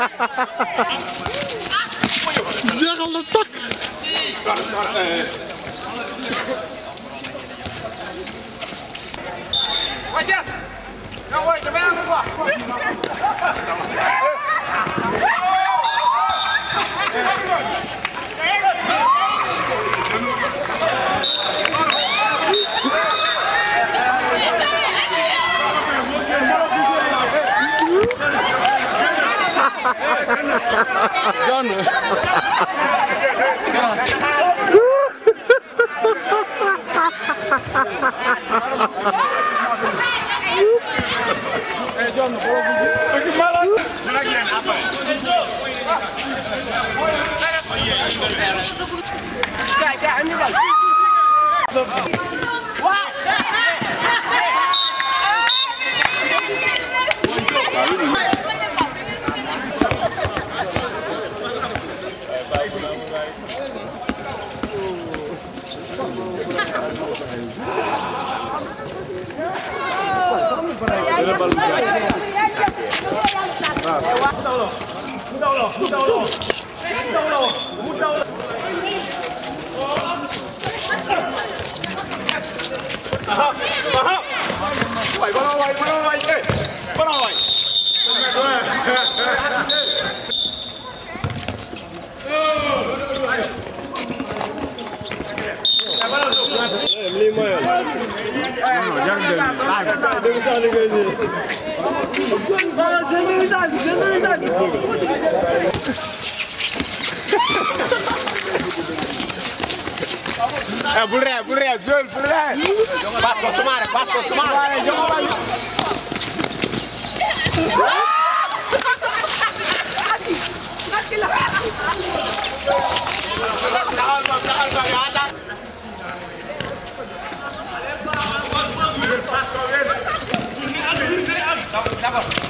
ja de tak! ja? out! Don't wait, the man will John. Eh John, bagaimana? Lagian apa? Kak, kak, ini bang. 不到了，不到了，不到了，不到了，不到了。啊哈啊哈！喂喂喂喂喂！É burré, é burré, joelho, burré. Passa, consumara, passa, consumara. Joga lá, joga lá. 个。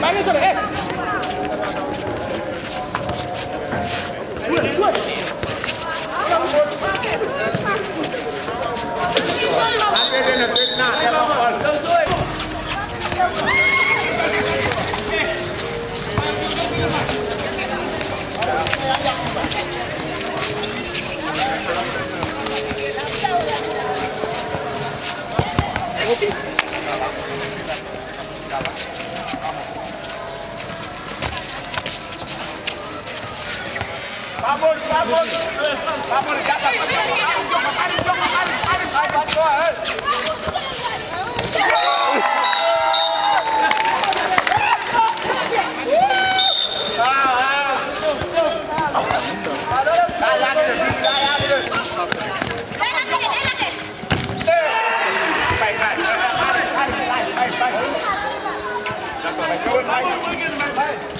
Vaya, eh, sih? Babon, babon, babon, jatah, jatah, jatah, jatah, jatah, jatah, jatah, jatah,